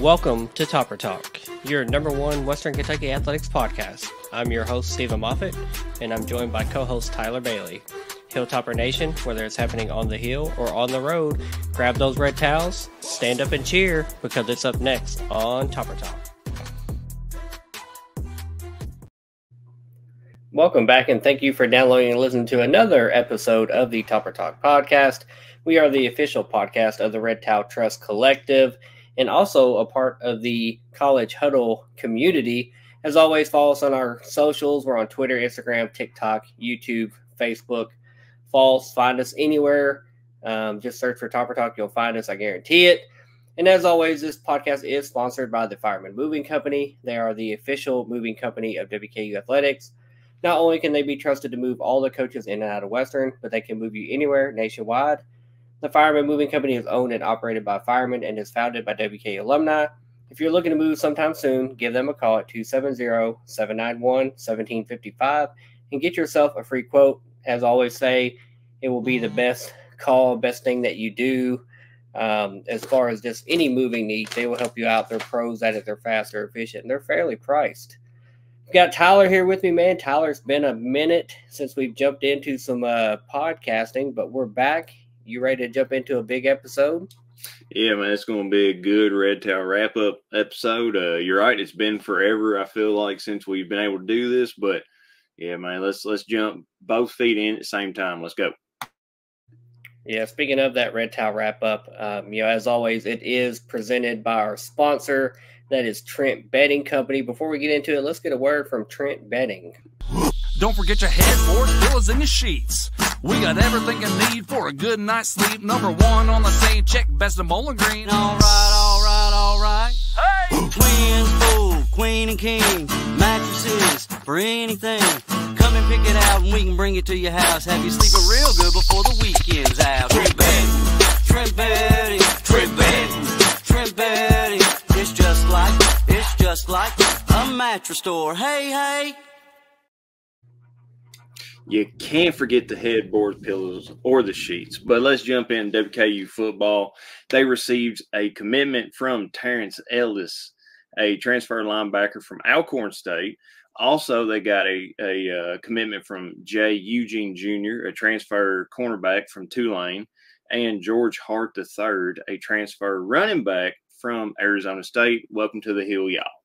Welcome to Topper Talk, your number one Western Kentucky athletics podcast. I'm your host, Steven Moffitt, and I'm joined by co host Tyler Bailey. Hilltopper Nation, whether it's happening on the hill or on the road, grab those red towels, stand up and cheer because it's up next on Topper Talk. Welcome back, and thank you for downloading and listening to another episode of the Topper Talk podcast. We are the official podcast of the Red Towel Trust Collective and also a part of the College Huddle community. As always, follow us on our socials. We're on Twitter, Instagram, TikTok, YouTube, Facebook. False, find us anywhere. Um, just search for Topper Talk. You'll find us. I guarantee it. And as always, this podcast is sponsored by the Firemen Moving Company. They are the official moving company of WKU Athletics. Not only can they be trusted to move all the coaches in and out of Western, but they can move you anywhere nationwide. The Firemen Moving Company is owned and operated by firemen and is founded by WK alumni. If you're looking to move sometime soon, give them a call at 270 791 1755 and get yourself a free quote. As always, say it will be the best call, best thing that you do. Um, as far as just any moving needs, they will help you out. They're pros at it, they're fast, they're efficient, and they're fairly priced. We've got Tyler here with me, man. Tyler's been a minute since we've jumped into some uh, podcasting, but we're back you ready to jump into a big episode? Yeah, man, it's going to be a good Red Towel wrap up episode. Uh, you're right; it's been forever. I feel like since we've been able to do this, but yeah, man, let's let's jump both feet in at the same time. Let's go. Yeah, speaking of that Red Towel wrap up, um, you know, as always, it is presented by our sponsor, that is Trent Bedding Company. Before we get into it, let's get a word from Trent Bedding. Don't forget your headboard, pillows, and your sheets. We got everything you need for a good night's sleep. Number one on the same check, best of Bowling Green. All right, all right, all right. Hey! Twins, full, queen and king, mattresses for anything. Come and pick it out and we can bring it to your house. Have you sleeping real good before the weekend's out. Trent Bedding, Trent Bedding, Trent Bedding, Trent Bedding. It's just like, it's just like a mattress store. Hey, hey. You can't forget the headboard pillows or the sheets. But let's jump in WKU football. They received a commitment from Terrence Ellis, a transfer linebacker from Alcorn State. Also, they got a, a uh, commitment from Jay Eugene Jr., a transfer cornerback from Tulane, and George Hart III, a transfer running back from Arizona State. Welcome to the Hill, y'all.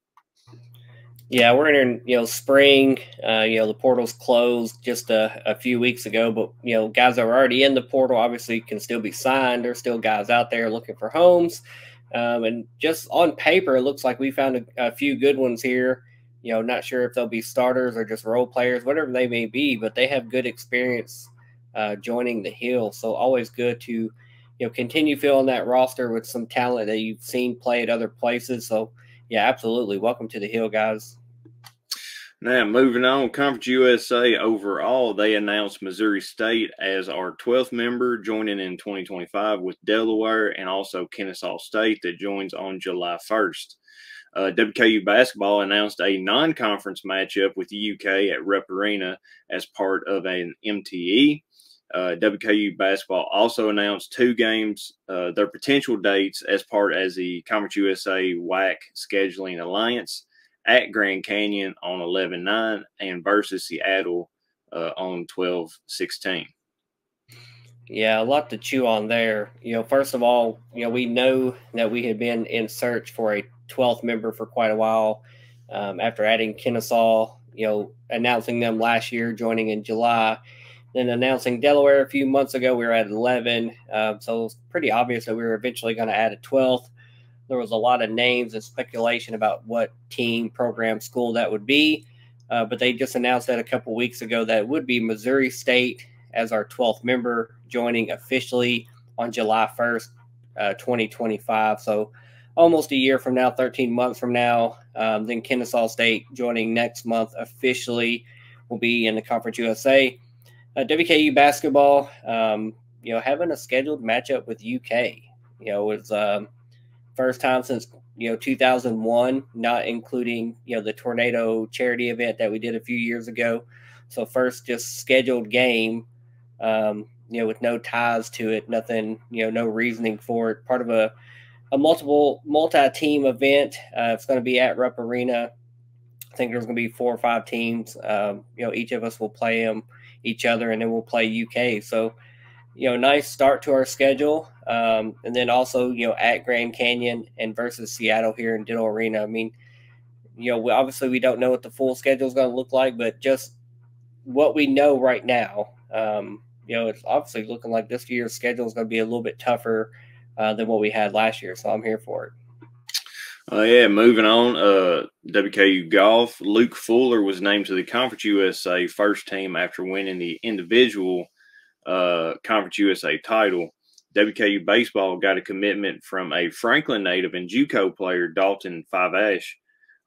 Yeah, we're in you know spring. Uh, you know the portal's closed just a, a, few weeks ago, but you know guys that are already in the portal obviously can still be signed. There's still guys out there looking for homes, um, and just on paper, it looks like we found a, a, few good ones here. You know, not sure if they'll be starters or just role players, whatever they may be, but they have good experience uh, joining the Hill. So always good to you know continue filling that roster with some talent that you've seen play at other places. So yeah, absolutely. Welcome to the Hill, guys. Now, moving on, Conference USA overall, they announced Missouri State as our 12th member, joining in 2025 with Delaware and also Kennesaw State that joins on July 1st. Uh, WKU basketball announced a non conference matchup with the UK at Rupp Arena as part of an MTE. Uh, WKU basketball also announced two games, uh, their potential dates as part as the Conference USA WAC scheduling alliance at Grand Canyon on 11-9 and versus Seattle uh, on 12-16. Yeah, a lot to chew on there. You know, first of all, you know, we know that we had been in search for a 12th member for quite a while. Um, after adding Kennesaw, you know, announcing them last year, joining in July – then announcing Delaware a few months ago, we were at 11. Uh, so it was pretty obvious that we were eventually going to add a 12th. There was a lot of names and speculation about what team, program, school that would be. Uh, but they just announced that a couple weeks ago that it would be Missouri State as our 12th member, joining officially on July 1st, uh, 2025. So almost a year from now, 13 months from now. Um, then Kennesaw State joining next month officially will be in the Conference USA uh, WKU basketball, um, you know, having a scheduled matchup with UK, you know, was um, first time since you know 2001, not including you know the tornado charity event that we did a few years ago. So first, just scheduled game, um, you know, with no ties to it, nothing, you know, no reasoning for it. Part of a a multiple multi-team event. Uh, it's going to be at Rupp Arena. I think there's going to be four or five teams. Um, you know, each of us will play them each other, and then we'll play UK. So, you know, nice start to our schedule. Um, and then also, you know, at Grand Canyon and versus Seattle here in Diddle Arena. I mean, you know, we, obviously we don't know what the full schedule is going to look like, but just what we know right now, um, you know, it's obviously looking like this year's schedule is going to be a little bit tougher uh, than what we had last year. So I'm here for it. Oh uh, yeah, moving on. Uh, WKU golf. Luke Fuller was named to the Conference USA first team after winning the individual uh, Conference USA title. WKU baseball got a commitment from a Franklin native and JUCO player Dalton Five Ash.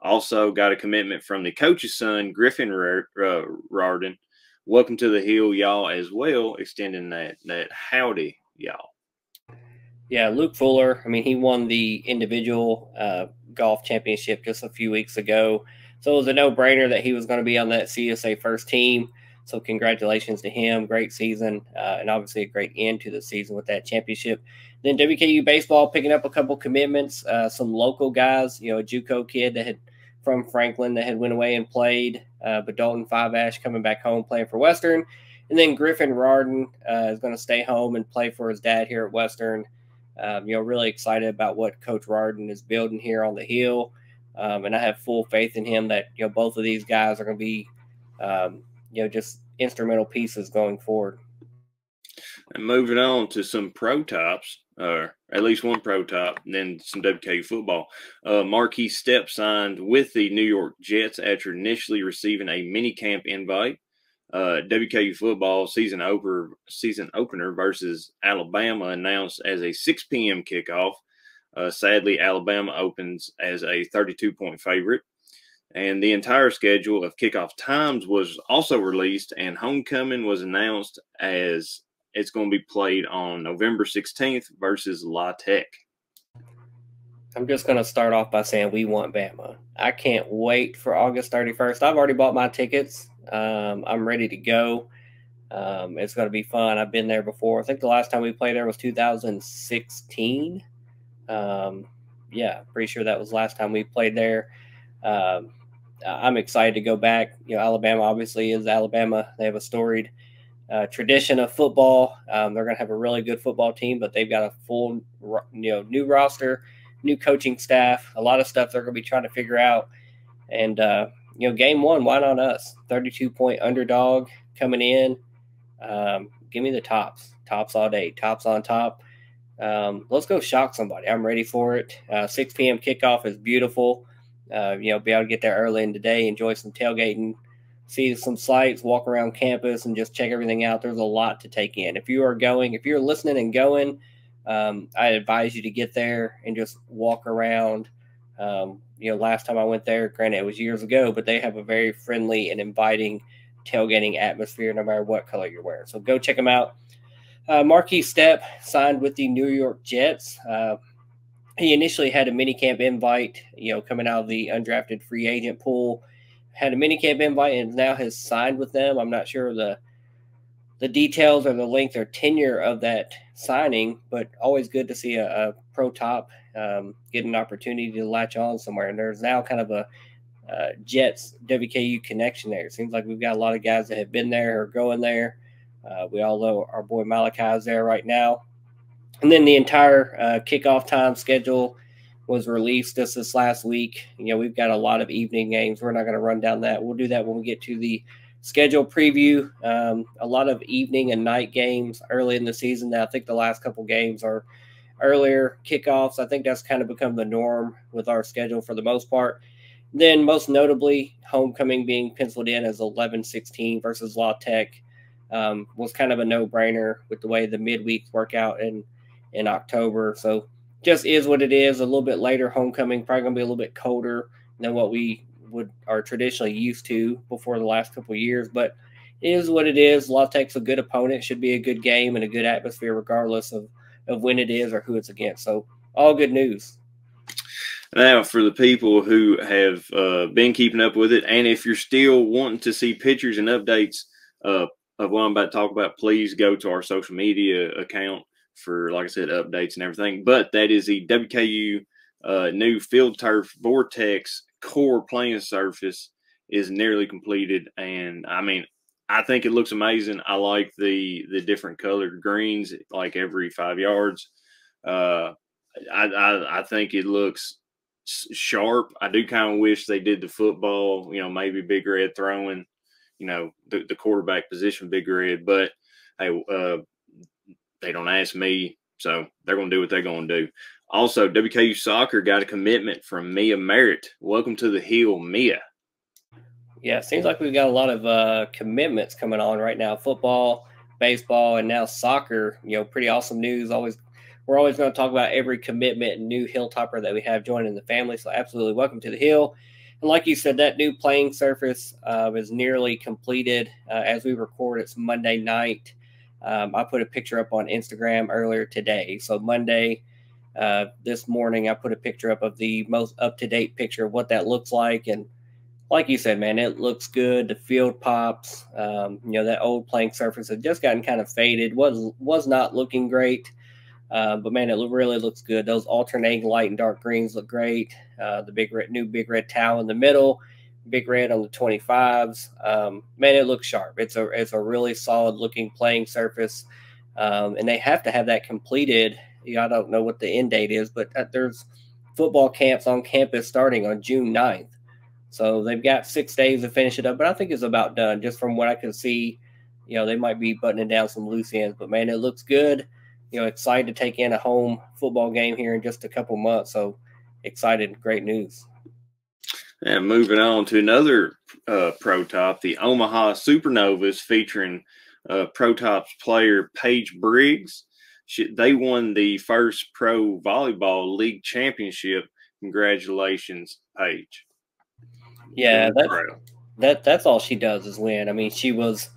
Also got a commitment from the coach's son Griffin uh, Rardin. Welcome to the hill, y'all, as well. Extending that that howdy, y'all. Yeah, Luke Fuller. I mean, he won the individual uh, golf championship just a few weeks ago. So it was a no brainer that he was going to be on that CSA first team. So congratulations to him. Great season, uh, and obviously a great end to the season with that championship. Then WKU baseball picking up a couple commitments, uh, some local guys. You know, a JUCO kid that had from Franklin that had went away and played, uh, but Dalton Five Ash coming back home playing for Western, and then Griffin Rardin uh, is going to stay home and play for his dad here at Western. Um, you know, really excited about what Coach Rardin is building here on the hill. Um, and I have full faith in him that, you know, both of these guys are going to be, um, you know, just instrumental pieces going forward. And moving on to some pro tops, or at least one pro top, and then some WKU football. Uh, Markese Stepp signed with the New York Jets after initially receiving a mini camp invite uh, WKU football season opener season opener versus Alabama announced as a 6 p.m. kickoff. Uh, sadly, Alabama opens as a 32 point favorite. And the entire schedule of kickoff times was also released, and homecoming was announced as it's going to be played on November 16th versus La Tech. I'm just going to start off by saying we want Bama. I can't wait for August 31st. I've already bought my tickets. Um, I'm ready to go. Um, it's going to be fun. I've been there before. I think the last time we played there was 2016. Um, yeah, pretty sure that was last time we played there. Um, I'm excited to go back. You know, Alabama obviously is Alabama. They have a storied uh, tradition of football. Um, they're going to have a really good football team, but they've got a full, you know, new roster, new coaching staff, a lot of stuff they're going to be trying to figure out. And uh, you know, game one, why not us? 32 point underdog coming in. Um, give me the tops, tops all day, tops on top. Um, let's go shock somebody. I'm ready for it. Uh, 6 p.m. kickoff is beautiful. Uh, you know, be able to get there early in the day, enjoy some tailgating, see some sights, walk around campus, and just check everything out. There's a lot to take in. If you are going, if you're listening and going, um, I advise you to get there and just walk around. Um, you know, last time I went there, granted it was years ago, but they have a very friendly and inviting tailgating atmosphere no matter what color you're wearing. So go check them out. Uh, Markese Stepp signed with the New York Jets. Uh, he initially had a minicamp invite, you know, coming out of the undrafted free agent pool. Had a minicamp invite and now has signed with them. I'm not sure the the details or the length or tenure of that signing, but always good to see a, a pro top um, get an opportunity to latch on somewhere. And there's now kind of a uh, Jets WKU connection there. It seems like we've got a lot of guys that have been there or going there. Uh, we all know our boy Malachi is there right now. And then the entire uh, kickoff time schedule was released just this last week. You know, we've got a lot of evening games. We're not going to run down that. We'll do that when we get to the schedule preview. Um, a lot of evening and night games early in the season. Now, I think the last couple games are earlier kickoffs. I think that's kind of become the norm with our schedule for the most part. Then, most notably, homecoming being penciled in as 11 16 versus La Tech um, was kind of a no brainer with the way the midweek workout in, in October. So, just is what it is. A little bit later homecoming, probably going to be a little bit colder than what we would are traditionally used to before the last couple years. But it is what it is. La Tech's a good opponent, should be a good game and a good atmosphere, regardless of of when it is or who it's against. So all good news. Now, for the people who have uh, been keeping up with it, and if you're still wanting to see pictures and updates uh, of what I'm about to talk about, please go to our social media account for, like I said, updates and everything. But that is the WKU uh, new field turf vertex core playing surface is nearly completed, and I mean, I think it looks amazing. I like the the different colored greens, like every five yards. Uh, I, I I think it looks sharp. I do kind of wish they did the football, you know, maybe Big Red throwing, you know, the, the quarterback position, Big Red. But hey, uh, they don't ask me, so they're to do what they're to do. Also, WKU soccer got a commitment from Mia Merritt. Welcome to the Hill, Mia. Yeah, seems like we've got a lot of uh, commitments coming on right now. Football, baseball, and now soccer. You know, pretty awesome news. Always we're always going to talk about every commitment and new hilltopper that we have joining the family. So, absolutely welcome to the hill. And like you said, that new playing surface uh, is nearly completed uh, as we record. It's Monday night. Um, I put a picture up on Instagram earlier today. So, Monday uh, this morning, I put a picture up of the most up to date picture of what that looks like. And like you said, man, it looks good. The field pops. Um, you know, that old playing surface had just gotten kind of faded. was was not looking great. Uh, but man, it really looks good. Those alternating light and dark greens look great. Uh, the big red, new big red towel in the middle, big red on the 25s. Um, man, it looks sharp. It's a it's a really solid looking playing surface, um, and they have to have that completed. You know, I don't know what the end date is, but uh, there's football camps on campus starting on June 9th. So they've got six days to finish it up, but I think it's about done just from what I can see. You know, they might be buttoning down some loose ends, but man, it looks good you know, excited to take in a home football game here in just a couple months. So excited, great news. And moving on to another uh, Pro Top, the Omaha Supernovas featuring uh, Pro Tops player Paige Briggs. She, they won the first Pro Volleyball League Championship. Congratulations, Paige. Yeah, that, that that's all she does is win. I mean, she was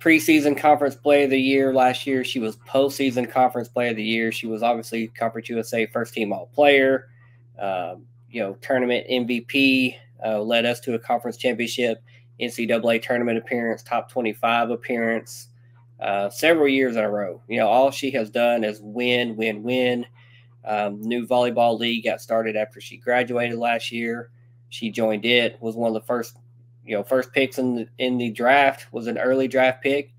preseason conference player of the year last year. She was postseason conference player of the year. She was obviously Conference USA first team all player, um, you know, tournament MVP, uh, led us to a conference championship, NCAA tournament appearance, top 25 appearance, uh, several years in a row. You know, all she has done is win, win, win. Um, new volleyball league got started after she graduated last year. She joined it, was one of the first you know, first picks in the, in the draft was an early draft pick.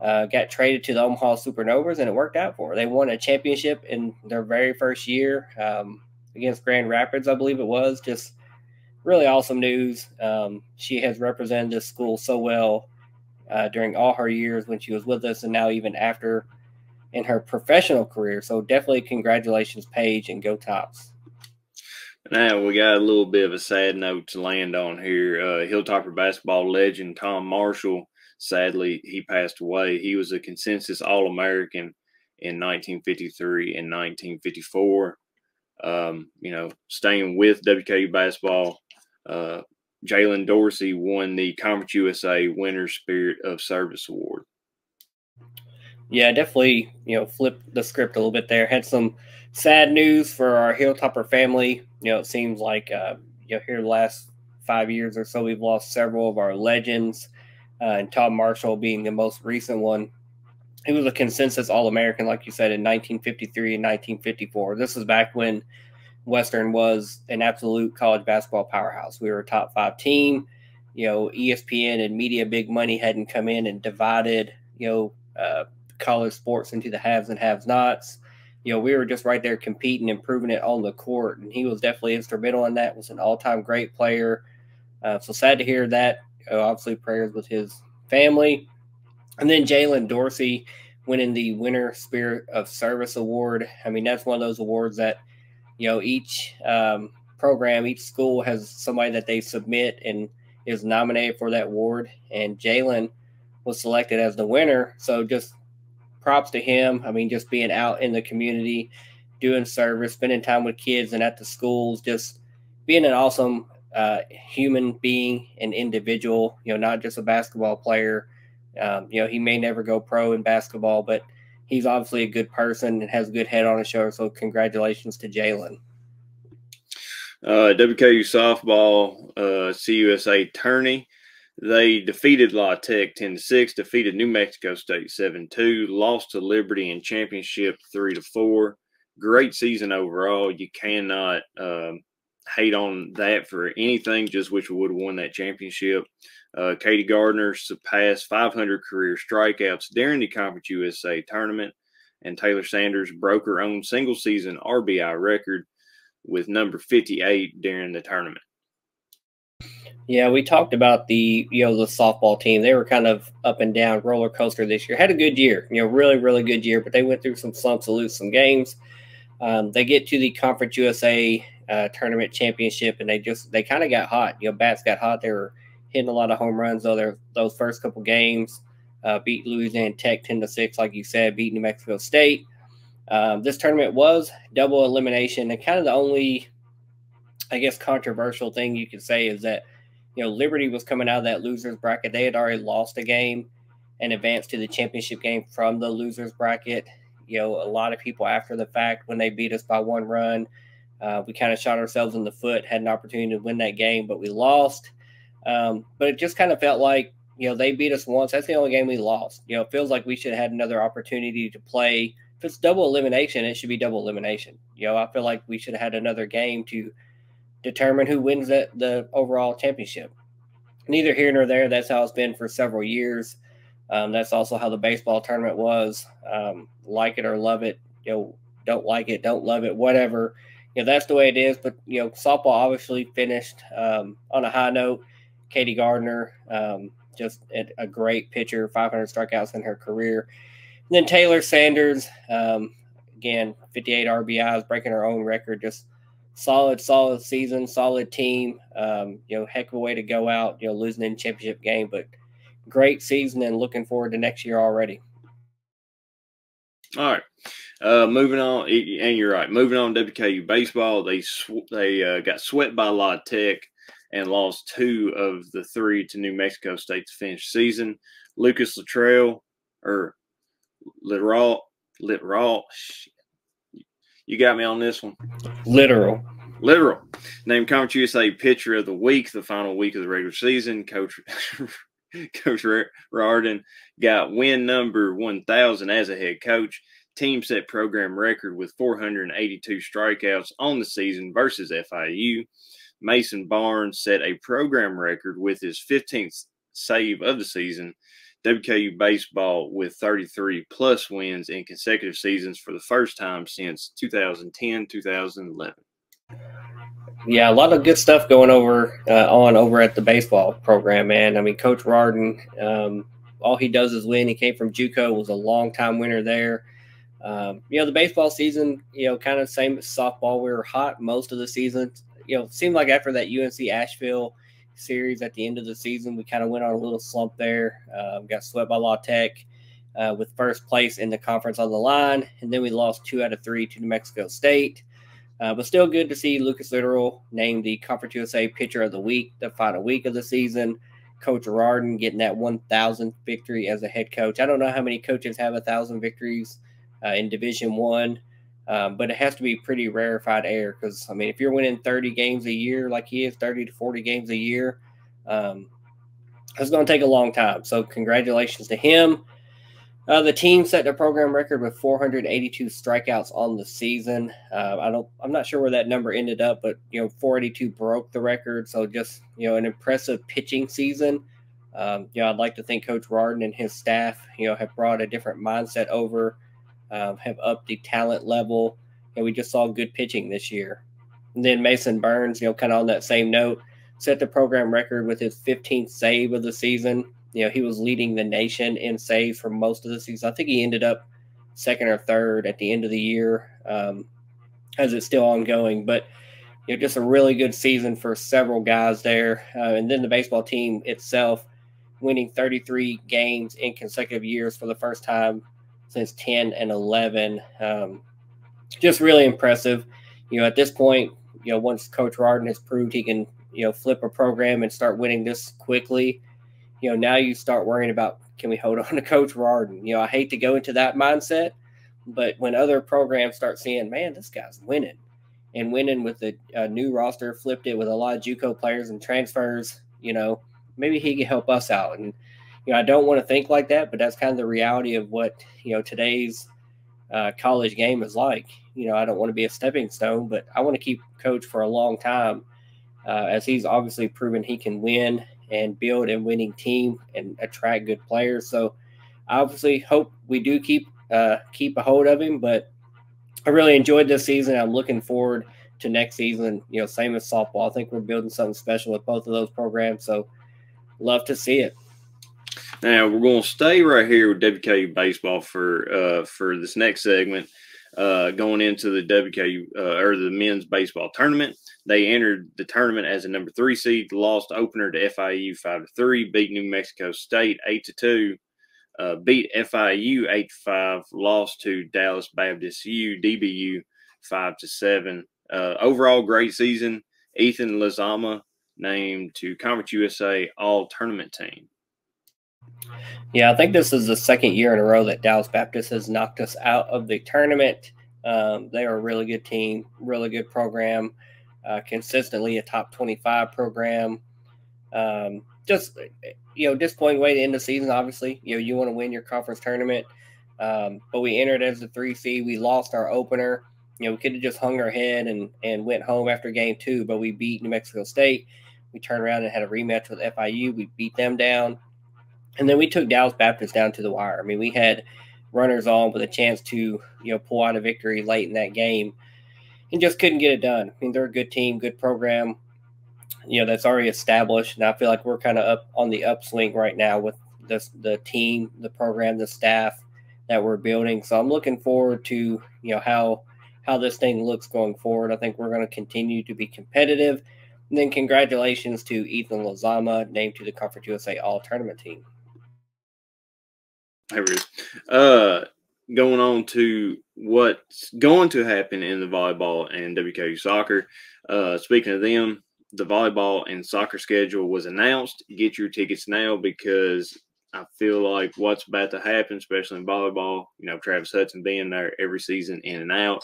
Uh, got traded to the Omaha Supernovas, and it worked out for her. They won a championship in their very first year um, against Grand Rapids, I believe it was. Just really awesome news. Um, she has represented this school so well uh, during all her years when she was with us, and now even after in her professional career. So definitely congratulations, Paige, and go Tops. Now we got a little bit of a sad note to land on here. Uh, Hilltopper basketball legend Tom Marshall, sadly, he passed away. He was a consensus All American in 1953 and 1954. Um, you know, staying with WKU basketball, uh, Jalen Dorsey won the Conference USA Winter Spirit of Service Award. Yeah, definitely. You know, flip the script a little bit there. Had some sad news for our Hilltopper family. You know, it seems like uh, you know here the last five years or so we've lost several of our legends, uh, and Todd Marshall being the most recent one. He was a consensus All American, like you said, in 1953 and 1954. This was back when Western was an absolute college basketball powerhouse. We were a top five team. You know, ESPN and media big money hadn't come in and divided, you know, uh, college sports into the haves and have nots you know, we were just right there competing and proving it on the court. And he was definitely instrumental in that. Was an all-time great player. Uh, so sad to hear that. Uh, obviously, prayers with his family. And then Jalen Dorsey winning the Winter Spirit of Service Award. I mean, that's one of those awards that you know each um, program, each school has somebody that they submit and is nominated for that award. And Jalen was selected as the winner. So just props to him. I mean, just being out in the community, doing service, spending time with kids and at the schools, just being an awesome uh, human being and individual. You know, not just a basketball player. Um, you know, he may never go pro in basketball, but he's obviously a good person and has a good head on his shoulder. So, congratulations to Jalen. Uh, WKU softball, uh, CUSA tourney. They defeated La Tech 10 to 6, defeated New Mexico State 7 2, lost to Liberty in championship 3 to 4. Great season overall. You cannot um, hate on that for anything, just wish we would have won that championship. Uh, Katie Gardner surpassed 500 career strikeouts during the Conference USA tournament, and Taylor Sanders broke her own single season RBI record with number 58 during the tournament. Yeah, we talked about the you know the softball team. They were kind of up and down roller coaster this year. Had a good year, you know, really really good year, but they went through some slumps to lose some games. Um, they get to the Conference USA uh, tournament championship, and they just they kind of got hot. You know, bats got hot. They were hitting a lot of home runs. Though those first couple games, uh, beat Louisiana Tech ten to six, like you said, beat New Mexico State. Um, this tournament was double elimination, and kind of the only, I guess, controversial thing you could say is that you know, Liberty was coming out of that losers bracket. They had already lost a game and advanced to the championship game from the losers bracket. You know, a lot of people after the fact, when they beat us by one run, uh, we kind of shot ourselves in the foot, had an opportunity to win that game, but we lost. Um, but it just kind of felt like, you know, they beat us once. That's the only game we lost. You know, it feels like we should have had another opportunity to play. If it's double elimination, it should be double elimination. You know, I feel like we should have had another game to determine who wins that the overall championship. Neither here nor there. That's how it's been for several years. Um, that's also how the baseball tournament was. Um, like it or love it, you know, don't like it, don't love it, whatever. You know, that's the way it is. But you know, softball obviously finished um, on a high note. Katie Gardner, um, just a, great pitcher, 500 strikeouts in her career. And then Taylor Sanders, um, again, 58 RBIs, breaking her own record. Just solid, solid season, solid team. Um, you know, heck of a way to go out. You know, losing in championship game, but great season and looking forward to next year already. All right, uh, moving on, and you're right. Moving on, WKU baseball. They sw- they uh, got swept by La Tech and lost two of the three to New Mexico State to finish season. Lucas Luttrell or Literal Literal you got me on this one. Literal. Literal. Named Conference USA Pitcher of the Week, the final week of the regular season. Coach Coach Rardin got win number 1,000 as a head coach. Team set program record with 482 strikeouts on the season versus FIU. Mason Barnes set a program record with his 15th save of the season WKU baseball with 33 plus wins in consecutive seasons for the first time since 2010 2011. Yeah, a lot of good stuff going over uh, on over at the baseball program, man. I mean, Coach Rardin, um, all he does is win. He came from JUCO, was a long time winner there. Um, you know, the baseball season, you know, kind of same as softball. We were hot most of the season. You know, seemed like after that UNC Asheville series at the end of the season. We kind of went on a little slump there. Uh, got swept by La Tech uh, with first place in the conference on the line, and then we lost two out of three to New Mexico State. Uh, but still good to see Lucas Literal named the Conference USA Pitcher of the Week, the final week of the season. Coach Rardin getting that 1,000th victory as a head coach. I don't know how many coaches have a thousand victories uh, in Division One. Um, but it has to be pretty rarefied air because I mean, if you're winning 30 games a year like he is, 30 to 40 games a year, um, it's going to take a long time. So congratulations to him. Uh, the team set the program record with 482 strikeouts on the season. Uh, I don't, I'm not sure where that number ended up, but you know, 482 broke the record. So just you know, an impressive pitching season. Um, you know, I'd like to think Coach Rardin and his staff, you know, have brought a different mindset over um, have upped the talent level, and we just saw good pitching this year. And then Mason Burns, you know, kind of on that same note, set the program record with his 15th save of the season. You know, he was leading the nation in saves for most of the season. I think he ended up second or third at the end of the year, um, as it's still ongoing. But you know, just a really good season for several guys there. Uh, and then the baseball team itself winning 33 games in consecutive years for the first time since 10 and 11. Um, just really impressive. You know, at this point, you know, once Coach Rardin has proved he can, you know, flip a program and start winning this quickly, you know, now you start worrying about can we hold on to Coach Rardin? You know, I hate to go into that mindset, but when other programs start seeing, man, this guy's winning and winning with a, a new roster, flipped it with a lot of JUCO players and transfers, you know, maybe he can help us out. And you know, I don't want to think like that, but that's kind of the reality of what you know today's uh, college game is like. You know, I don't want to be a stepping stone, but I want to keep coach for a long time, uh, as he's obviously proven he can win and build a winning team and attract good players. So, I obviously hope we do keep uh, keep a hold of him. But I really enjoyed this season. I'm looking forward to next season. You know, same as softball. I think we're building something special with both of those programs. So, love to see it. Now we're going to stay right here with WKU baseball for uh, for this next segment. Uh, going into the WKU uh, or the men's baseball tournament, they entered the tournament as a number three seed, lost opener to FIU five to three, beat New Mexico State eight to two, uh, beat FIU eight five, lost to Dallas Baptist U DBU five to seven. Uh, overall, great season. Ethan Lazama named to Conference USA All Tournament Team. Yeah, I think this is the second year in a row that Dallas Baptist has knocked us out of the tournament. Um, they are a really good team, really good program, uh, consistently a top 25 program. Um, just, you know, disappointing way to end the season, obviously. You know, you want to win your conference tournament. Um, but we entered as the three seed. We lost our opener. You know, we could have just hung our head and, and went home after game two, but we beat New Mexico State. We turned around and had a rematch with FIU. We beat them down. And then we took Dallas Baptist down to the wire. I mean, we had runners on with a chance to, you know, pull out a victory late in that game and just couldn't get it done. I mean, they're a good team, good program, you know, that's already established. And I feel like we're kind of up on the upswing right now with this, the team, the program, the staff that we're building. So I'm looking forward to, you know, how how this thing looks going forward. I think we're going to continue to be competitive. And then congratulations to Ethan Lazama, named to the Conference USA All Tournament team. It is. Uh, going on to what's going to happen in the volleyball and WKU soccer. Uh, speaking of them, the volleyball and soccer schedule was announced. Get your tickets now because I feel like what's about to happen, especially in volleyball, you know, Travis Hudson being there every season in and out.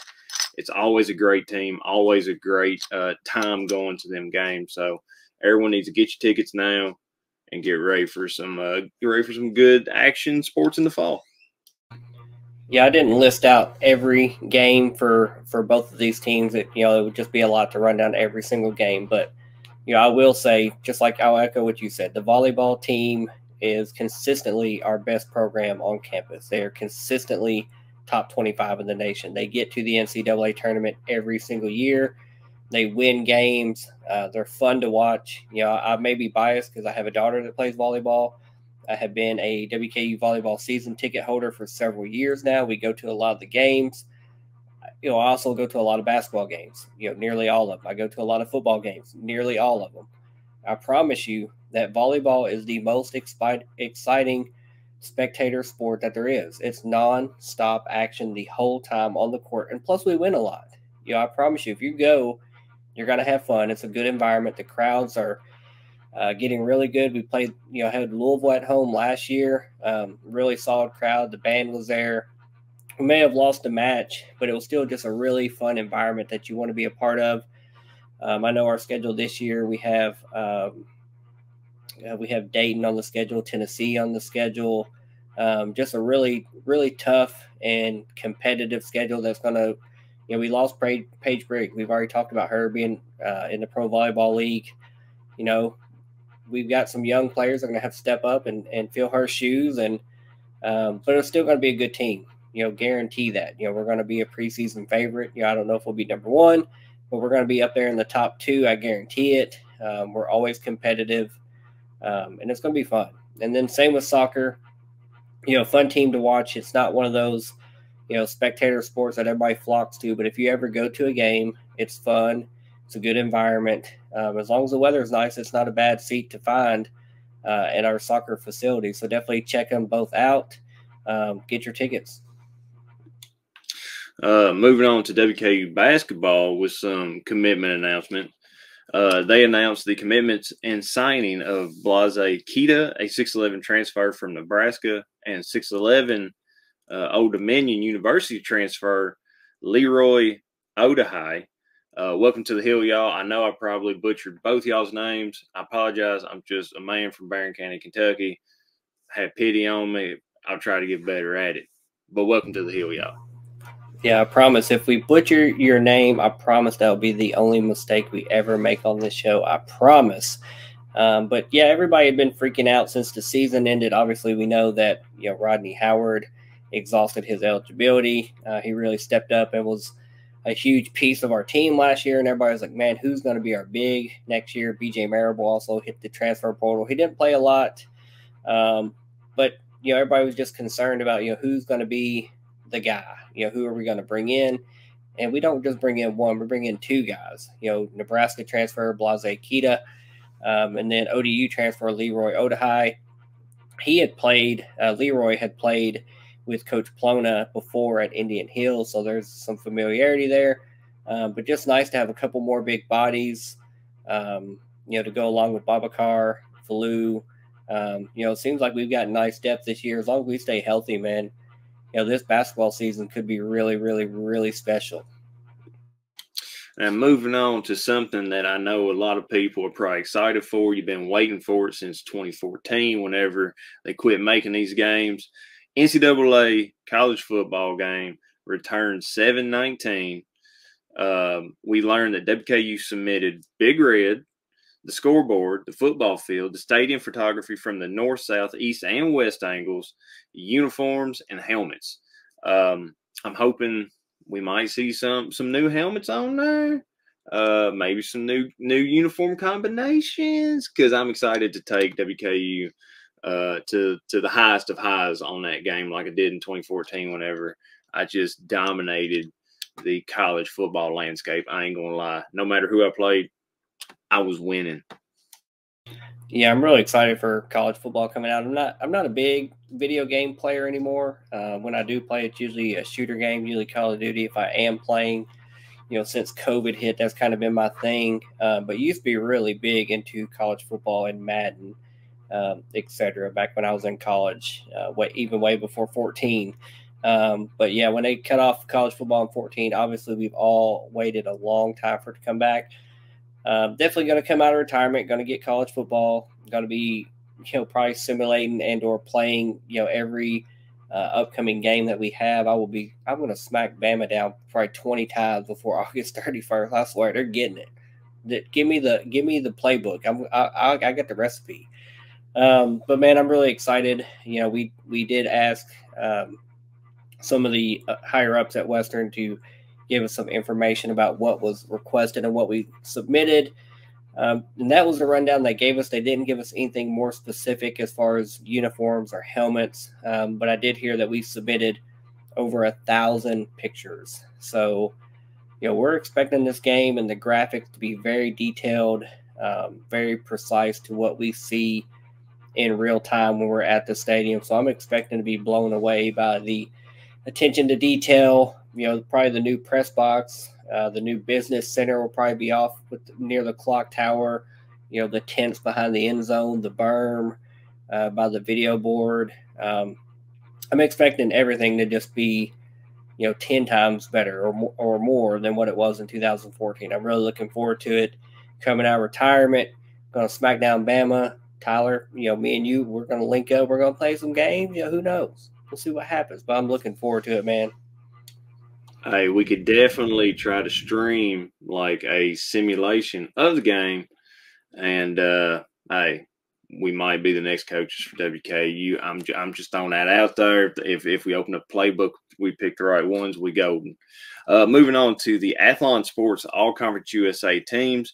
It's always a great team, always a great uh, time going to them games. So everyone needs to get your tickets now and get ready for some uh, get ready for some good action sports in the fall. Yeah, I didn't list out every game for for both of these teams. It, you know, it would just be a lot to run down every single game. But you know, I will say, just like I'll echo what you said, the volleyball team is consistently our best program on campus. They are consistently top 25 in the nation. They get to the NCAA tournament every single year. They win games. Uh, they're fun to watch. You know, I may be biased because I have a daughter that plays volleyball. I have been a WKU volleyball season ticket holder for several years now. We go to a lot of the games. You know, I also go to a lot of basketball games, you know, nearly all of them. I go to a lot of football games, nearly all of them. I promise you that volleyball is the most exciting spectator sport that there is. It's non-stop action the whole time on the court. And plus we win a lot. You know, I promise you, if you go you're going to have fun. It's a good environment. The crowds are uh, getting really good. We played, you know, had Louisville at home last year. Um, really solid crowd. The band was there. We may have lost a match, but it was still just a really fun environment that you want to be a part of. Um, I know our schedule this year. We have um, uh, we have Dayton on the schedule, Tennessee on the schedule. Um, just a really, really tough and competitive schedule that's going to you know, we lost Paige Brigg. We've already talked about her being uh, in the Pro Volleyball League. You know, we've got some young players that are going to have to step up and, and fill her shoes. And um, but it's still going to be a good team. You know, guarantee that. You know, we're going to be a preseason favorite. You know, I don't know if we'll be number one, but we're going to be up there in the top two. I guarantee it. Um, we're always competitive, um, and it's going to be fun. And then same with soccer. You know, fun team to watch. It's not one of those you know, spectator sports that everybody flocks to. But if you ever go to a game, it's fun. It's a good environment. Um, as long as the weather is nice, it's not a bad seat to find uh, at our soccer facility. So definitely check them both out. Um, get your tickets. Uh, moving on to WKU basketball with some commitment announcement. Uh, they announced the commitments and signing of Blaise Keita, a 6'11 transfer from Nebraska, and 6'11 uh, Old Dominion University transfer Leroy Odahai. Uh, welcome to the hill, y'all. I know I probably butchered both y'all's names. I apologize. I'm just a man from Barren County, Kentucky. Have pity on me. I'll try to get better at it. But welcome to the hill, y'all. Yeah, I promise. If we butcher your name, I promise that'll be the only mistake we ever make on this show. I promise. Um, but yeah, everybody had been freaking out since the season ended. Obviously, we know that you know Rodney Howard exhausted his eligibility. Uh, he really stepped up and was a huge piece of our team last year. And everybody was like, "Man, who's going to be our big next year?" BJ Marable also hit the transfer portal. He didn't play a lot, um, but you know everybody was just concerned about you know who's going to be the guy. You know, who are we going to bring in? And we don't just bring in one; we bring in two guys. You know, Nebraska transfer Blaise Keita, um, and then ODU transfer Leroy Odehigh. He had played. Uh, Leroy had played with Coach Plona before at Indian Hills, so there's some familiarity there. Um, but just nice to have a couple more big bodies, um, you know, to go along with Babacar, Falu. Um, you know, it seems like we've got nice depth this year. As long as we stay healthy, man, you know, this basketball season could be really, really, really special. And moving on to something that I know a lot of people are probably excited for. You've been waiting for it since 2014, whenever they quit making these games. NCAA college football game returned 719. Um, we learned that WKU submitted Big Red, the scoreboard, the football field, the stadium photography from the north, south, east, and west angles, uniforms, and helmets. Um, I'm hoping we might see some some new helmets on there. Uh, maybe some new new uniform combinations because I'm excited to take WKU uh, to to the highest of highs on that game, like I did in 2014. Whenever I just dominated the college football landscape, I ain't gonna lie. No matter who I played, I was winning. Yeah, I'm really excited for college football coming out. I'm not I'm not a big video game player anymore. Uh, when I do play, it's usually a shooter game, usually Call of Duty. If I am playing, you know, since COVID hit, that's kind of been my thing. Uh, but used to be really big into college football and Madden um, etc. Back when I was in college, uh, way, even way before 14. Um, but yeah, when they cut off college football in 14, obviously we've all waited a long time for it to come back. Um, definitely going to come out of retirement, going to get college football, going to be you know probably simulating and or playing you know every uh, upcoming game that we have. I will be I'm going to smack Bama down probably 20 times before August 31st. I swear they're getting it. That give me the give me the playbook. I'm I, I, I got the recipe. Um, but man, I'm really excited. You know, we we did ask um, some of the uh, higher ups at Western to give us some information about what was requested and what we submitted. Um, and that was the rundown they gave us. They didn't give us anything more specific as far as uniforms or helmets. Um, but I did hear that we submitted over a thousand pictures. So, you know, we're expecting this game and the graphics to be very detailed, um, very precise to what we see in real time when we're at the stadium. So I'm expecting to be blown away by the attention to detail. You know, probably the new press box, uh, the new business center will probably be off with, near the clock tower. You know, the tents behind the end zone, the berm uh, by the video board. Um, I'm expecting everything to just be, you know, ten times better or more, or more than what it was in 2014. I'm really looking forward to it. Coming out of retirement, going to smack down Bama Tyler, you know, me and you, we're going to link up. We're going to play some games. You know, who knows? We'll see what happens. But I'm looking forward to it, man. Hey, we could definitely try to stream like a simulation of the game. And, uh, hey, we might be the next coaches for WKU. I'm, I'm just throwing that out there. If, if we open a playbook, we pick the right ones, we go. Uh, moving on to the Athlon Sports All Conference USA teams.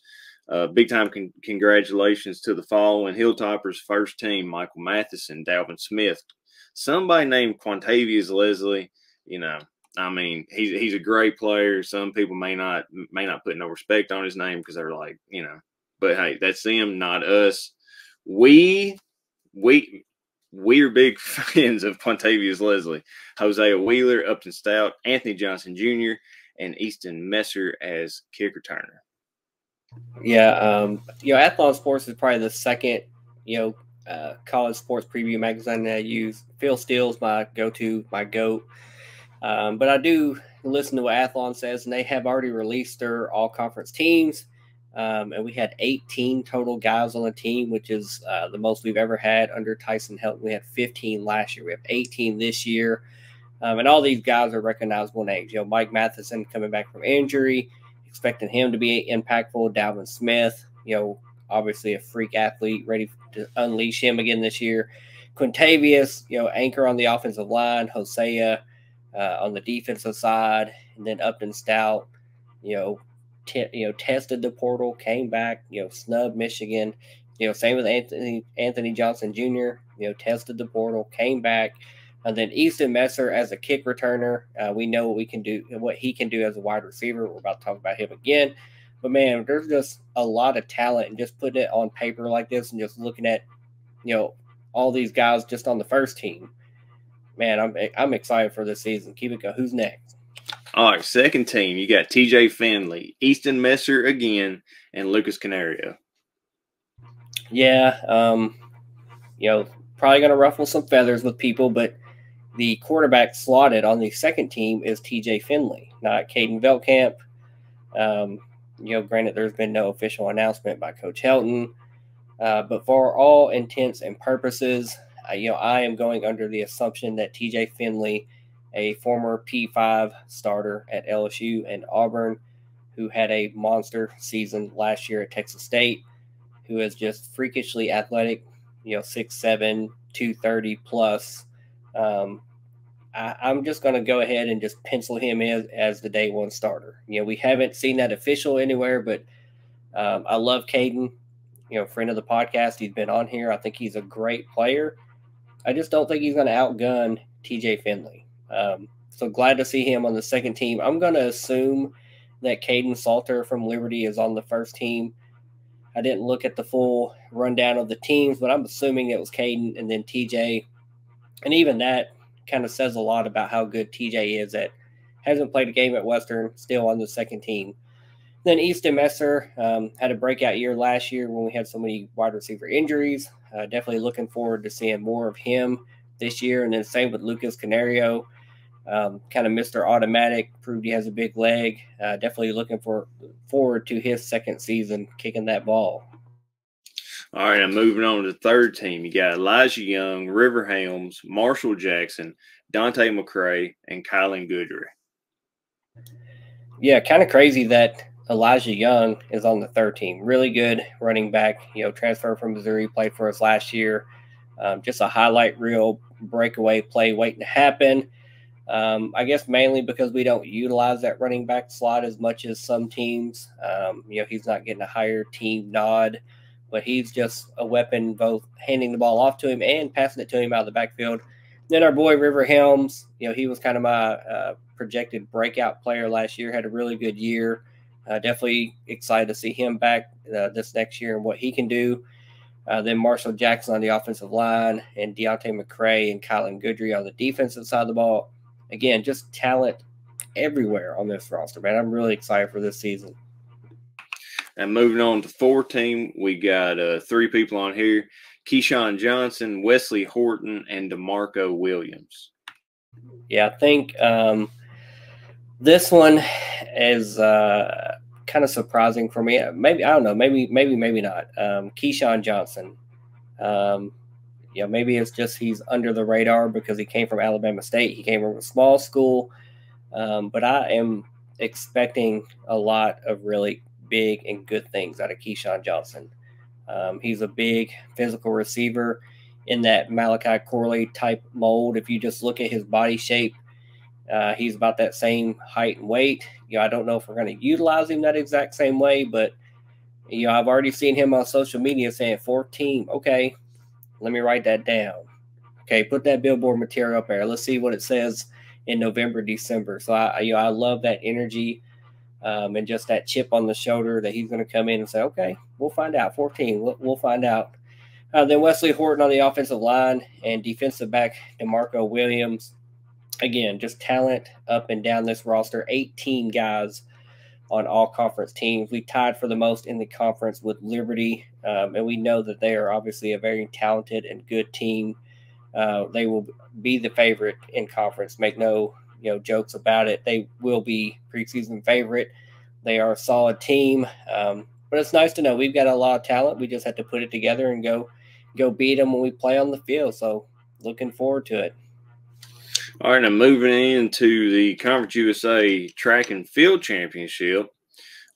Uh, big time con- congratulations to the following Hilltoppers first team Michael Matheson, Dalvin Smith, somebody named Quantavious Leslie. You know, I mean, he's he's a great player. Some people may not may not put no respect on his name because they're like, you know, but hey, that's them, not us. We we we are big fans of Quantavious Leslie, Hosea Wheeler, Upton Stout, Anthony Johnson Jr., and Easton Messer as kick returner. Yeah, um, you know, Athlon Sports is probably the second, you know, uh, college sports preview magazine that I use. Phil Steele's my go-to, my goat. Um, but I do listen to what Athlon says, and they have already released their all conference teams. Um, and we had 18 total guys on the team, which is uh, the most we've ever had under Tyson Helton. We had 15 last year. We have 18 this year. Um, and all these guys are recognizable names. You know, Mike Matheson coming back from injury, expecting him to be impactful. Dalvin Smith, you know, obviously a freak athlete, ready to unleash him again this year. Quantavious, you know, anchor on the offensive line. Hosea uh, on the defensive side, and then Upton Stout, you know, t- you know, tested the portal, came back, you know, snub Michigan. You know, same with Anthony Anthony Johnson Jr. You know, tested the portal, came back, and then Easton Messer as a kick returner. Uh, we know what we can do, what he can do as a wide receiver. We're about to talk about him again. But man, there's just a lot of talent, and just putting it on paper like this, and just looking at, you know, all these guys just on the first team. Man, I'm I'm excited for this season. Keep it going. Who's next? All right, second team. You got TJ Finley, Easton Messer again, and Lucas Carneiro. Yeah, um, you know, probably going to ruffle some feathers with people, but the quarterback slotted on the second team is TJ Finley, not Caden Veltkamp. Um, you know, granted, there's been no official announcement by Coach Helton, uh, but for all intents and purposes, uh, you know, I am going under the assumption that TJ Finley, a former P5 starter at LSU and Auburn, who had a monster season last year at Texas State, who is just freakishly athletic, you know, 6'7, 230 plus. Um, I, am just going to go ahead and just pencil him in as the day one starter. You know, we haven't seen that official anywhere, but um, I love Caden, you know, friend of the podcast. He's been on here. I think he's a great player. I just don't think he's going to outgun TJ Finley. Um, so glad to see him on the second team. I'm going to assume that Kaidon Salter from Liberty is on the first team. I didn't look at the full rundown of the teams, but I'm assuming it was Caden and then TJ. And even that kind of says a lot about how good TJ is that hasn't played a game at Western, still on the second team. Then Easton Messer um, had a breakout year last year when we had so many wide receiver injuries. Uh, definitely looking forward to seeing more of him this year. And then same with Lucas Carneiro, um, kind of Mr. Automatic, proved he has a big leg. Uh, definitely looking for forward to his second season kicking that ball. All right, I'm moving on to the third team. You got Elijah Young, River Helms, Marshall Jackson, Dante McCray, and Kylan Goodry. Yeah, kind of crazy that Elijah Young is on the third team. Really good running back. You know, transfer from Missouri, played for us last year. Um, just a highlight reel breakaway play waiting to happen. Um, I guess mainly because we don't utilize that running back slot as much as some teams. Um, you know, he's not getting a higher team nod but he's just a weapon, both handing the ball off to him and passing it to him out of the backfield. Then our boy River Helms, you know, he was kind of my uh, projected breakout player last year, had a really good year. Uh, definitely excited to see him back uh, this next year and what he can do. Uh, then Marshall Jackson on the offensive line and Deontay McCray and Kylan Goodry on the defensive side of the ball. Again, just talent everywhere on this roster, man. I'm really excited for this season. And moving on to four team, we got uh, three people on here: Kisean Johnson, Wesley Horton, and Demarco Williams. Yeah, I think um, this one is uh, kind of surprising for me. Maybe I don't know. Maybe maybe maybe not. Um, Kisean Johnson. Um, you know, maybe it's just he's under the radar because he came from Alabama State. He came from a small school, um, but I am expecting a lot of really big and good things out of Kisean Johnson. Um, he's a big physical receiver in that Malachi Corley type mold. If you just look at his body shape, uh, he's about that same height and weight. You know, I don't know if we're going to utilize him that exact same way, but you know, I've already seen him on social media saying 14. Okay, let me write that down. Okay, put that billboard material up there. Let's see what it says in November, December. So I, you know, I love that energy um, and just that chip on the shoulder that he's going to come in and say, okay, we'll find out. 14, we'll, we'll find out. Uh, then Wesley Horton on the offensive line and defensive back DeMarco Williams. Again, just talent up and down this roster. 18 guys on all conference teams. We tied for the most in the conference with Liberty, um, and we know that they are obviously a very talented and good team. Uh, they will be the favorite in conference. Make no you know jokes about it. They will be preseason favorite. They are a solid team, um, but it's nice to know we've got a lot of talent. We just have to put it together and go go beat them when we play on the field. So looking forward to it. All right, now moving into the Conference USA Track and Field Championship.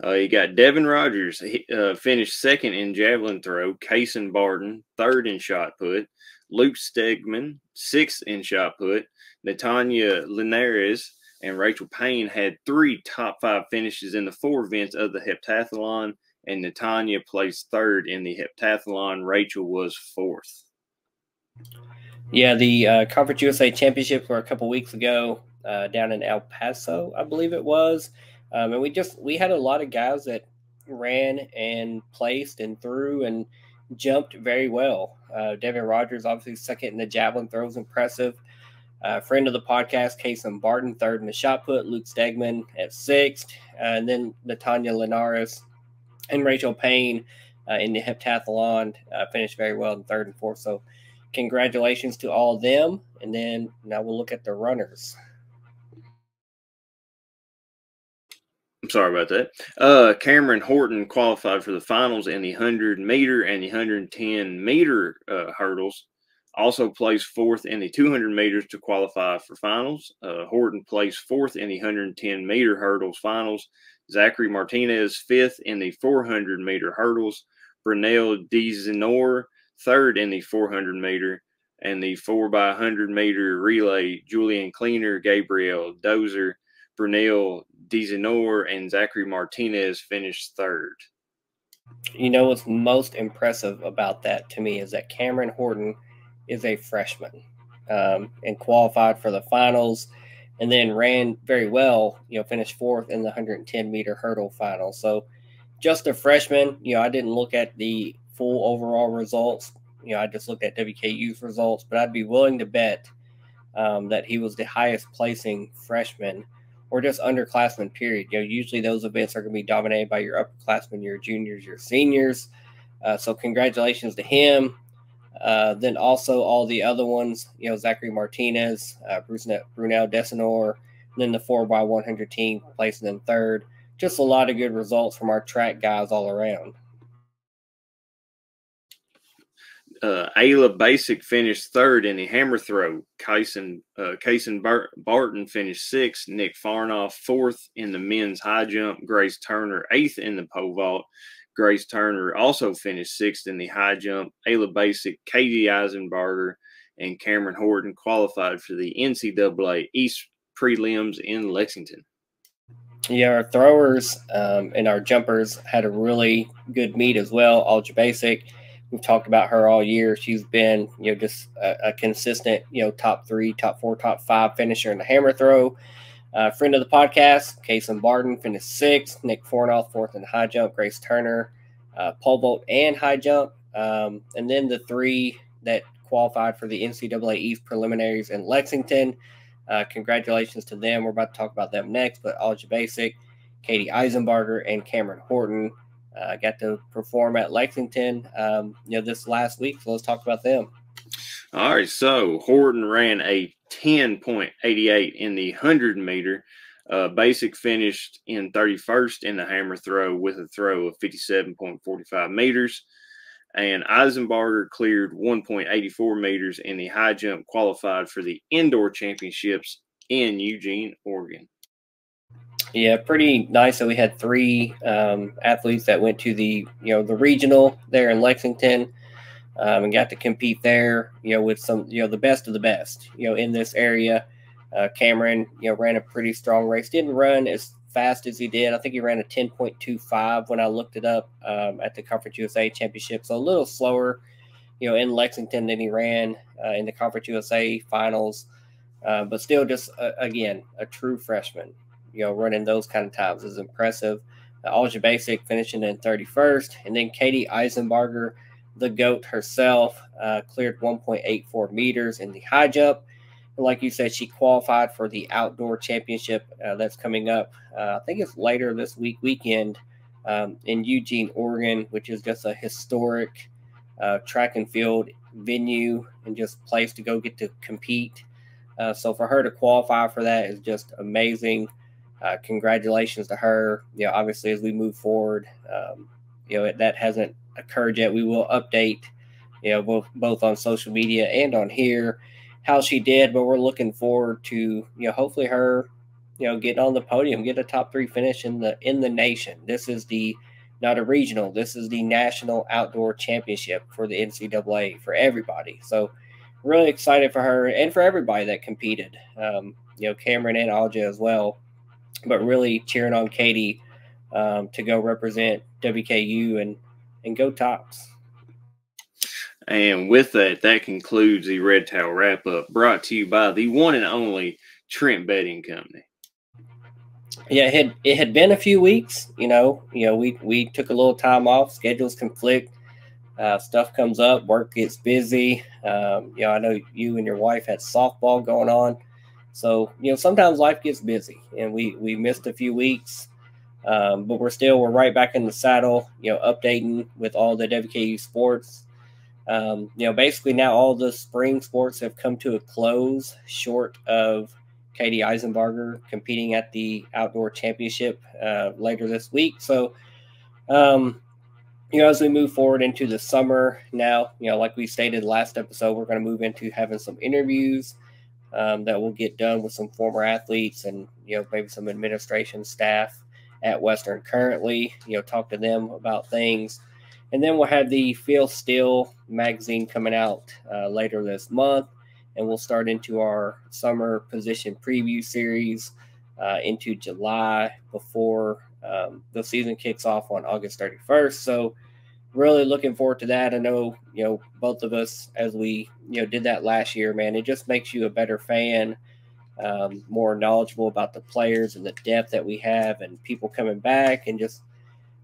Uh, you got Devin Rogers he, uh, finished second in javelin throw, Kason Barton third in shot put, Luke Stegman sixth in shot put, Natanya Linares and Rachel Payne had three top five finishes in the four events of the heptathlon, and Natanya placed third in the heptathlon. Rachel was fourth. Yeah, the uh, Conference USA Championships were a couple weeks ago uh, down in El Paso, I believe it was. Um, and we just we had a lot of guys that ran and placed and threw and jumped very well. Uh, Devin Rogers, obviously second in the javelin throws, impressive. Uh, friend of the podcast, Kason Barton, third in the shot put. Luke Stegman at sixth, uh, and then Natanya Linares and Rachel Payne uh, in the heptathlon uh, finished very well in third and fourth. So, congratulations to all of them. And then now we'll look at the runners. I'm sorry about that. Uh, Cameron Horton qualified for the finals in the 100 meter and the 110 meter uh, hurdles. Also placed fourth in the 200 meters to qualify for finals. Uh, Horton placed fourth in the 110 meter hurdles finals. Zachary Martinez fifth in the 400 meter hurdles. Brunel Dezenor third in the 400 meter and the 4 by 100 meter relay. Julian Cleaner, Gabriel Dozer, Brunel Dezenor, and Zachary Martinez finished third. You know what's most impressive about that to me is that Cameron Horton is a freshman um, and qualified for the finals and then ran very well, you know, finished fourth in the 110 meter hurdle final. So just a freshman, you know, I didn't look at the full overall results. You know, I just looked at WKU's results, but I'd be willing to bet um, that he was the highest placing freshman or just underclassmen, period. You know, usually those events are going to be dominated by your upperclassmen, your juniors, your seniors. Uh, so congratulations to him. Uh, then also all the other ones, you know, Zachary Martinez, uh, Brunel Desenor, then the 4x100 team placing in third. Just a lot of good results from our track guys all around. Uh, Alja Basic finished third in the hammer throw. Kaysen, uh, Kaysen Barton finished sixth. Nick Farnoff fourth in the men's high jump. Grace Turner eighth in the pole vault. Grace Turner also finished sixth in the high jump. Alja Basic, Katie Eisenbarger, and Cameron Horton qualified for the NCAA East prelims in Lexington. Yeah, our throwers um, and our jumpers had a really good meet as well. Alja Basic, we've talked about her all year. She's been, you know, just a, a consistent, you know, top three, top four, top five finisher in the hammer throw. Uh, friend of the podcast, Kason Barton finished sixth. Nick Fornoth fourth in high jump. Grace Turner, uh, pole vault and high jump. Um, and then the three that qualified for the NCAA East preliminaries in Lexington. Uh, congratulations to them. We're about to talk about them next. But Alja Basic, Katie Eisenbarger, and Cameron Horton uh, got to perform at Lexington, um, you know, this last week. So let's talk about them. All right. So Horton ran a 10.88 in the 100 meter. Uh, Basic finished in 31st in the hammer throw with a throw of 57.45 meters. And Eisenbarger cleared 1.84 meters in the high jump, qualified for the indoor championships in Eugene, Oregon. Yeah, pretty nice that we had three um, athletes that went to the you know the regional there in Lexington um, and got to compete there. You know, with some you know the best of the best. You know, in this area, uh, Cameron you know ran a pretty strong race. Didn't run as fast as he did. I think he ran a ten point two five when I looked it up um, at the Conference USA Championship. So a little slower, you know, in Lexington than he ran uh, in the Conference USA Finals. Uh, but still, just uh, again, a true freshman. You know, running those kind of times is impressive. Alja Basic finishing in 31st, and then Katie Eisenbarger the GOAT herself, uh, cleared 1.84 meters in the high jump. Like you said, she qualified for the outdoor championship uh, that's coming up. Uh, I think it's later this week, weekend, um, in Eugene, Oregon, which is just a historic uh, track and field venue and just place to go get to compete. Uh, so for her to qualify for that is just amazing. Uh, congratulations to her. You know, obviously as we move forward, um, you know it, that hasn't occurred yet. We will update, you know, both both on social media and on here how she did. But we're looking forward to you know hopefully her, you know, getting on the podium, get a top three finish in the in the nation. This is the not a regional. This is the national outdoor championship for the NCAA for everybody. So really excited for her and for everybody that competed. Um, you know, Cameron and Alja as well, but really cheering on Katie um, to go represent WKU and and go tops. And with that, that concludes the Red Towel wrap up brought to you by the one and only Trent Bedding Company yeah, it had it had been a few weeks. You know, you know, we we took a little time off. Schedules conflict. Uh, stuff comes up. Work gets busy. Um, you know, I know you and your wife had softball going on, so you know sometimes life gets busy, and we we missed a few weeks. Um, but we're still we're right back in the saddle. You know, updating with all the WKU sports. Um, you know, basically now all the spring sports have come to a close, short of Katie Eisenbarger competing at the outdoor championship uh, later this week. So, um, you know, as we move forward into the summer now, you know, like we stated last episode, we're going to move into having some interviews um, that will get done with some former athletes and, you know, maybe some administration staff at Western currently, you know, talk to them about things. And then we'll have the Phil Steele magazine coming out uh, later this month and we'll start into our summer position preview series uh, into July before um, the season kicks off on August 31st. So, really looking forward to that. I know, you know, both of us, as we, you know, did that last year, man, it just makes you a better fan, um, more knowledgeable about the players and the depth that we have and people coming back and just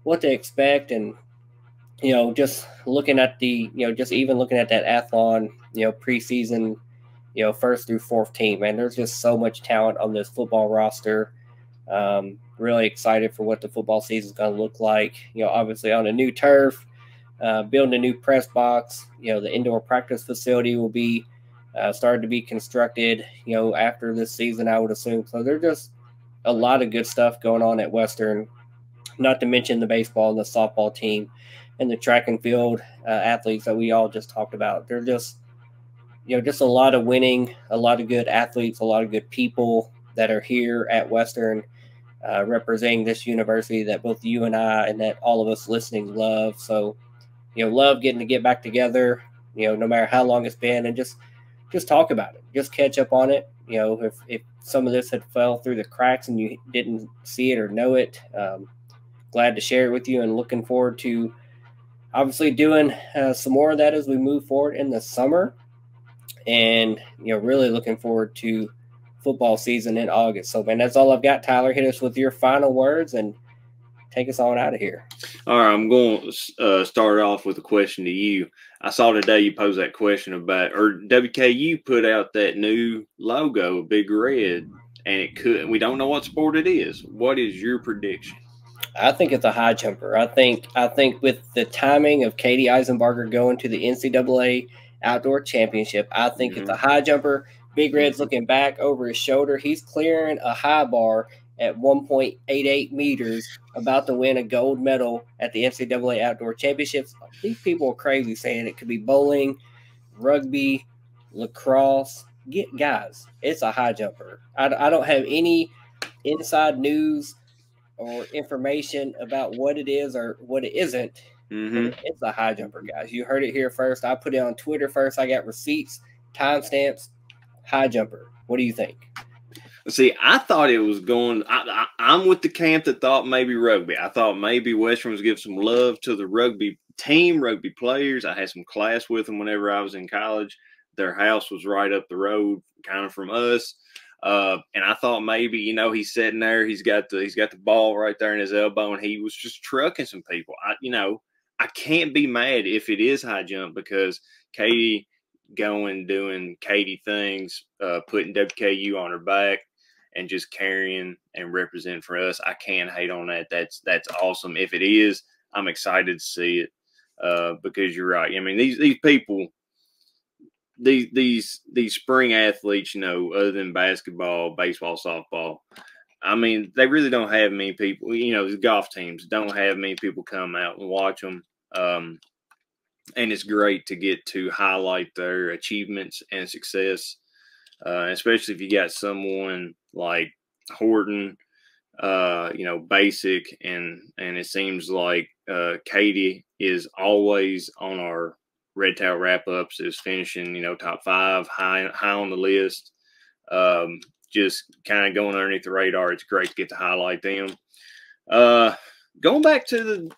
what to expect. And, you know, just looking at the, you know, just even looking at that Athlon, you know, preseason you know, first through fourth team. Man, there's just so much talent on this football roster. Um, really excited for what the football season is going to look like. You know, obviously on a new turf, uh, building a new press box. You know, the indoor practice facility will be uh, started to be constructed. You know, after this season, I would assume. So there's just a lot of good stuff going on at Western. Not to mention the baseball and the softball team, and the track and field uh, athletes that we all just talked about. They're just you know, just a lot of winning, a lot of good athletes, a lot of good people that are here at Western uh, representing this university that both you and I and that all of us listening love. So, you know, love getting to get back together, you know, no matter how long it's been and just just talk about it. Just catch up on it. You know, if, if some of this had fell through the cracks and you didn't see it or know it, um, glad to share it with you and looking forward to obviously doing uh, some more of that as we move forward in the summer and you know really looking forward to football season in August. So man, that's all I've got. Tyler, hit us with your final words and take us on out of here. All right, I'm going to uh, start off with a question to you. I saw today you posed that question about, or WKU put out that new logo, big red, and it could. We don't know what sport it is. What is your prediction? I think it's a high jumper. I think I think with the timing of Katie Eisenbarger going to the NCAA outdoor championship. I think mm-hmm. it's a high jumper. Big Red's looking back over his shoulder. He's clearing a high bar at 1.88 meters, about to win a gold medal at the NCAA Outdoor Championships. These people are crazy saying it could be bowling, rugby, lacrosse. Get guys, it's a high jumper. I, I don't have any inside news or information about what it is or what it isn't. Mm-hmm. It's a high jumper, guys. You heard it here first. I put it on Twitter first. I got receipts, timestamps, high jumper. What do you think? See, I thought it was going. I, am with the camp that thought maybe rugby. I thought maybe Western was give some love to the rugby team, rugby players. I had some class with them whenever I was in college. Their house was right up the road, kind of from us. Uh, and I thought maybe, you know, he's sitting there, he's got the he's got the ball right there in his elbow, and he was just trucking some people. I, you know, I can't be mad if it is high jump because Katie going doing Katie things, uh, putting WKU on her back and just carrying and representing for us. I can't hate on that. That's that's awesome. If it is, I'm excited to see it uh, because you're right. I mean, these these people these these these spring athletes, you know, other than basketball, baseball, softball, I mean, they really don't have many people. You know, the golf teams don't have many people come out and watch them. Um, and it's great to get to highlight their achievements and success, uh, especially if you got someone like Horton, uh, you know, Basic, and and it seems like uh, Katie is always on our Red Towel wrap ups, is finishing, you know, top five, high high on the list. Um, just kind of going underneath the radar. It's great to get to highlight them. Uh, going back to the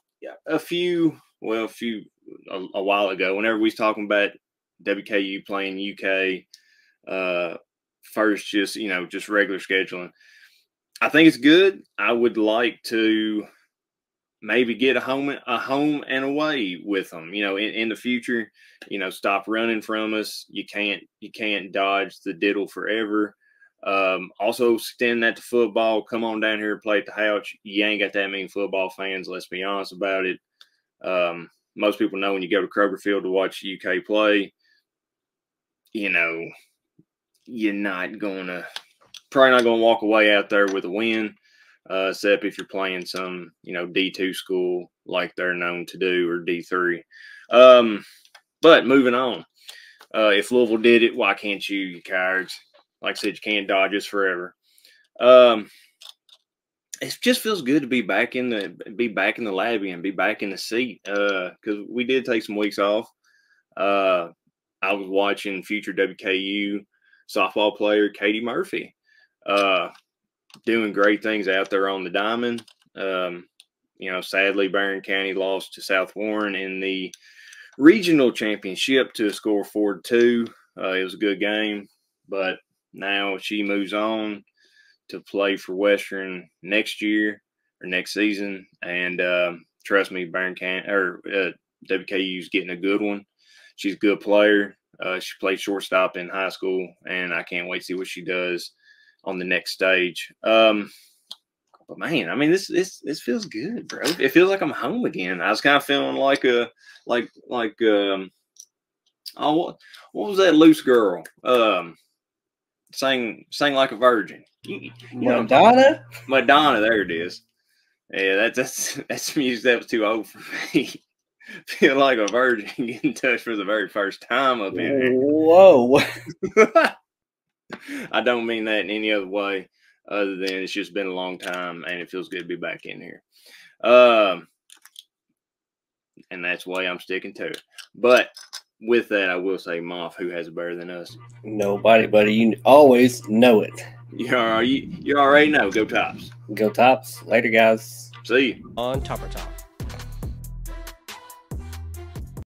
a few, well, a few a, a while ago, whenever we was talking about WKU playing UK, uh, first just you know just regular scheduling. I think it's good. I would like to maybe get a home a home and away with them. You know, in, in the future, you know, stop running from us. You can't you can't dodge the Diddle forever. Um, also extend that to football. Come on down here and play at the house. You ain't got that many football fans. Let's be honest about it. Um, most people know when you go to Kroger Field to watch UK play, you know, you're not going to probably not going to walk away out there with a win, uh, except if you're playing some, you know, D2 school like they're known to do or D3. Um, but moving on, uh, if Louisville did it, why can't you, you cowards? Like I said, you can't dodge us forever. Um, it just feels good to be back in the be back in the lab and be back in the seat. Uh, because we did take some weeks off. Uh, I was watching future WKU softball player Katie Murphy. Uh, doing great things out there on the diamond. Um, you know, sadly, Barren County lost to South Warren in the regional championship to a score four two. Uh, it was a good game, but now she moves on to play for Western next year or next season. And um, trust me, Barren County or uh, WKU's getting a good one. She's a good player. Uh, she played shortstop in high school, and I can't wait to see what she does on the next stage. Um, but man, I mean, this this this feels good, bro. It feels like I'm home again. I was kind of feeling like a like like um oh what what was that loose girl um sang sang like a virgin. You, you Madonna, Madonna. There it is. Yeah, that, that's that's music that was too old for me. Feel like a virgin getting touched for the very first time up in here. Whoa. I don't mean that in any other way other than it's just been a long time and it feels good to be back in here. Um, and that's why I'm sticking to it. But with that, I will say, Moff, who has it better than us? Nobody, buddy. You always know it. You, are, you, you already know. Go Tops. Go Tops. Later, guys. See you. On Topper Talk.